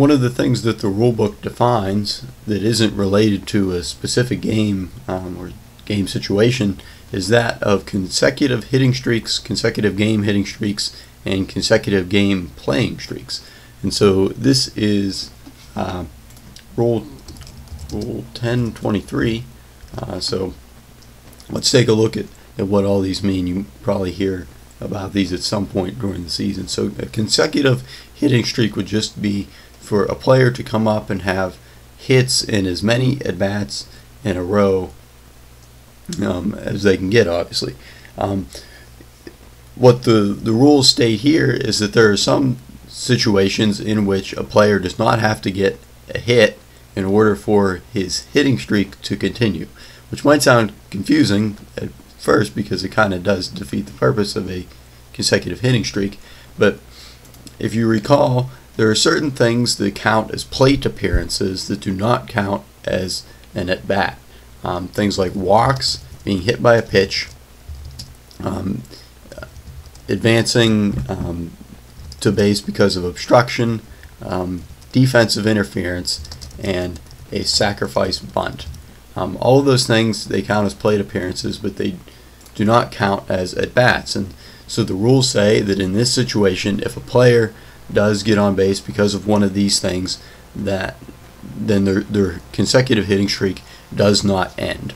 one of the things that the rulebook defines that isn't related to a specific game um, or game situation is that of consecutive hitting streaks, consecutive game hitting streaks, and consecutive game playing streaks. And so this is uh, rule rule 1023. Uh, so let's take a look at, at what all these mean. You probably hear about these at some point during the season. So a consecutive hitting streak would just be for a player to come up and have hits in as many at bats in a row um, as they can get, obviously. Um, what the, the rules state here is that there are some situations in which a player does not have to get a hit in order for his hitting streak to continue, which might sound confusing at first because it kind of does defeat the purpose of a consecutive hitting streak. But if you recall, there are certain things that count as plate appearances that do not count as an at bat. Um, things like walks, being hit by a pitch, um, advancing um, to base because of obstruction, um, defensive interference, and a sacrifice bunt. Um, all of those things they count as plate appearances, but they do not count as at bats. And so the rules say that in this situation, if a player does get on base because of one of these things, that then their, their consecutive hitting streak does not end.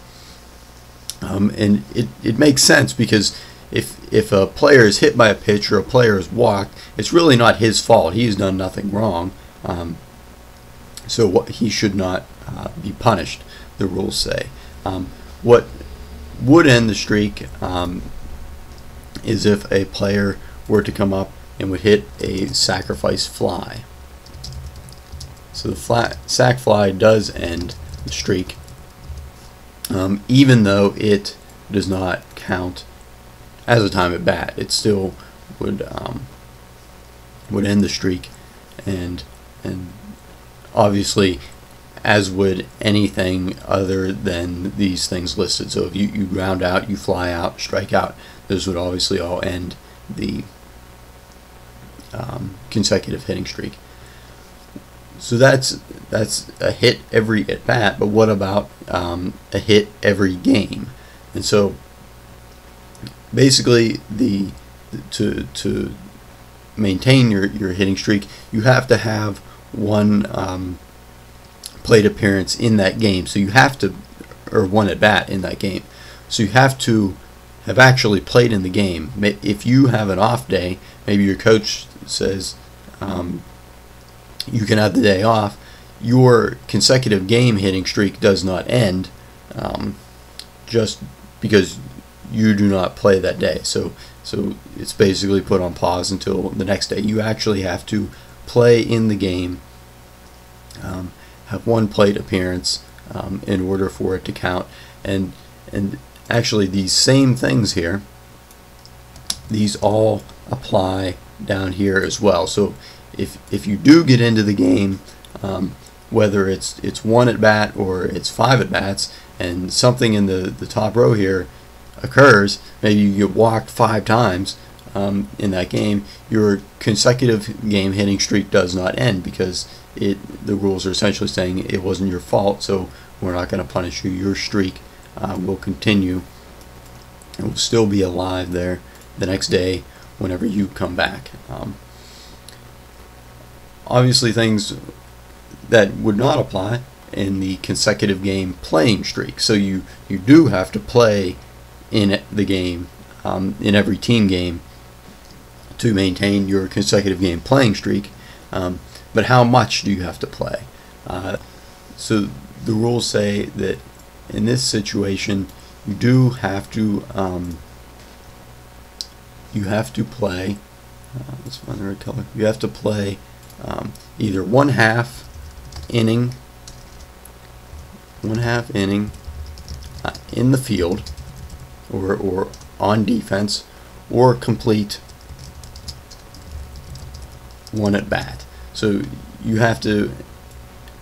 Um, and it, it makes sense because if if a player is hit by a pitch or a player is walked, it's really not his fault. He's done nothing wrong. Um, so what, he should not uh, be punished. The rules say. Um, what would end the streak um, is if a player were to come up and would hit a sacrifice fly. So the flat, sac fly does end the streak, um, even though it does not count as a time at bat. It still would um, would end the streak, and and obviously, as would anything other than these things listed. So if you, you ground out, you fly out, strike out, those would obviously all end the um, consecutive hitting streak. So that's that's a hit every at bat, but what about um, a hit every game? And so basically the to to maintain your, your hitting streak, you have to have one um, plate appearance in that game. So you have to, or one at bat in that game. So you have to have actually played in the game. If you have an off day, maybe your coach says um, you can have the day off. Your consecutive game hitting streak does not end um, just because you do not play that day. So so it's basically put on pause until the next day. You actually have to play in the game, um, have one plate appearance um, in order for it to count. And and actually these same things here, these all apply down here as well. So if if you do get into the game, um, whether it's it's one at bat or it's five at bats, and something in the the top row here occurs, maybe you get walked five times um, in that game, your consecutive game hitting streak does not end because it the rules are essentially saying it wasn't your fault, so we're not going to punish you. Your streak uh, will continue. It will still be alive there the next day whenever you come back. Um, obviously, things that would not apply in the consecutive game playing streak. So you you do have to play in the game, um, in every team game, to maintain your consecutive game playing streak. Um, but how much do you have to play? Uh, so the rules say that in this situation, you do have to um, you have to play. Uh, let's find the right color. You have to play um, either one half inning, one half inning uh, in the field, or, or on defense or complete one at bat. So you have to,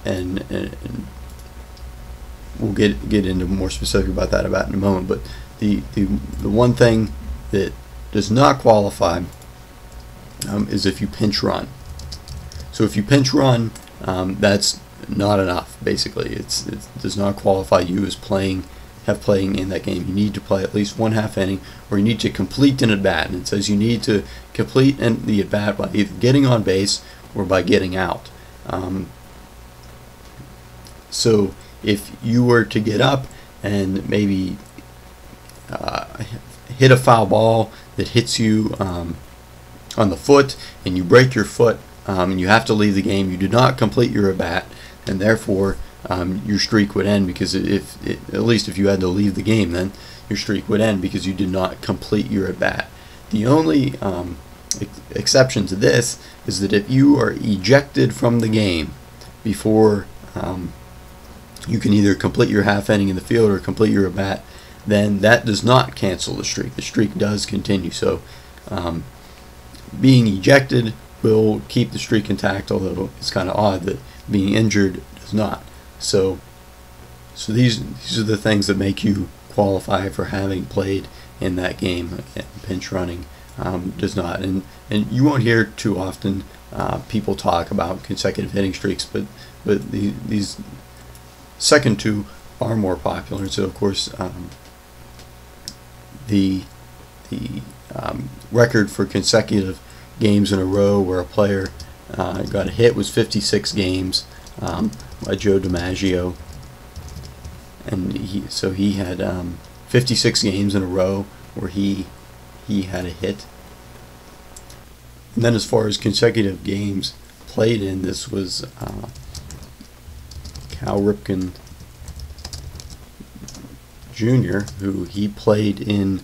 and, and, and, we'll get get into more specific about that about in a moment. But the the, the one thing that does not qualify um, is if you pinch run. So if you pinch run um, that's not enough. Basically, it's it does not qualify you as playing have playing in that game. You need to play at least one half inning, or you need to complete an at bat. And it says you need to complete an, the at bat by either getting on base or by getting out. Um, so if you were to get up and maybe uh, hit a foul ball that hits you um, on the foot and you break your foot um, and you have to leave the game, you do not complete your at bat, and therefore um, your streak would end because if at least if you had to leave the game, then your streak would end because you did not complete your at bat. The only um, ex- exception to this is that if you are ejected from the game before um, you can either complete your half inning in the field or complete your at bat, then that does not cancel the streak. The streak does continue. So um, being ejected will keep the streak intact, although it's kind of odd that being injured does not. So, so these these are the things that make you qualify for having played in that game. Pinch running um, does not, and and you won't hear too often uh, people talk about consecutive hitting streaks, but but the, these second two are more popular. So of course, um, the the um, record for consecutive games in a row where a player uh, got a hit was 56 games um, by Joe DiMaggio, and he so he had um, 56 games in a row where he he had a hit. And then as far as consecutive games played in, this was uh, Cal Ripken Jr., who he played in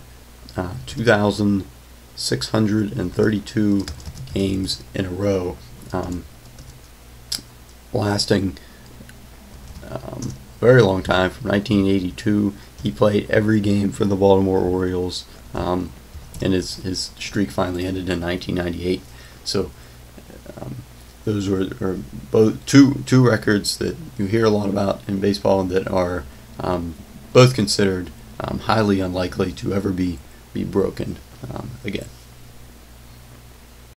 uh, 2,632 games in a row. Um, lasting um, very long time from 1982. He played every game for the Baltimore Orioles, um, and his his streak finally ended in 1998. So um, those were are both two two records that you hear a lot about in baseball that are um, both considered um, highly unlikely to ever be be broken um, again.